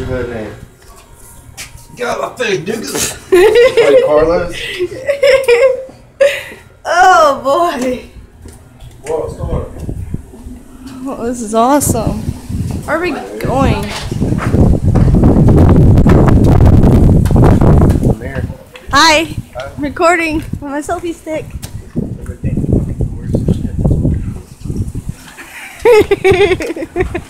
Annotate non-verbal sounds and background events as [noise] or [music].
your hood name? Get out of my face, nigga. Hey, Carlos. [laughs] oh boy. What store? Oh, this is awesome. Where are we going? Hi. Hi. I'm recording with my selfie stick. [laughs] Everything fucking worse as shit. [laughs]